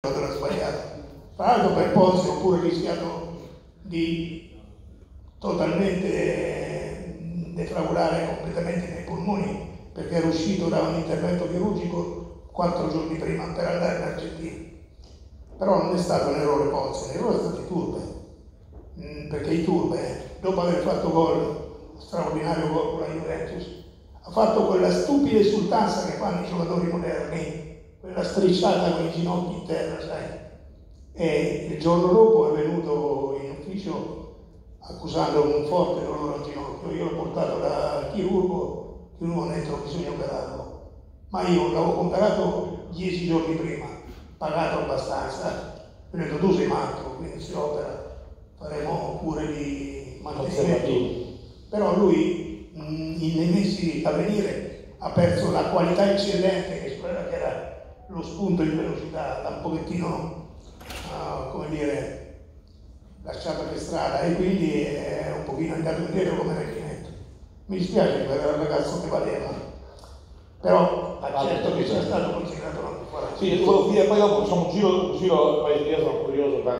era sbagliato. Tra l'altro per Pozzi ho pure rischiato di totalmente defraudare completamente i miei polmoni perché ero uscito da un intervento chirurgico quattro giorni prima per andare in Argentina. Però non è stato un errore Pozzi, l'errore è stato i turbe, mm, perché i turbe, dopo aver fatto gol, straordinario gol con la Juventus, ha fatto quella stupida esultanza che fanno i giocatori moderni, quella strisciata con i ginocchi in terra, sai. E il giorno dopo è venuto in ufficio accusando un forte dolore al ginocchio. Io l'ho portato da chirurgo, il chirurgo ha detto bisogna operarlo. Ma io l'avevo comperato dieci giorni prima, pagato abbastanza. Ho detto tu sei matto, quindi si opera, faremo cure di mantenimento. Però lui nei mesi a venire ha perso la qualità eccellente che che era lo spunto di velocità, da un pochettino, uh, come dire, lasciato per strada e quindi è un pochino andato indietro come vecchietto. Mi dispiace perché era un ragazzo che valeva, però accetto che sia stato considerato non più Sì, dire, poi dopo facciamo un giro, un giro, io sono curioso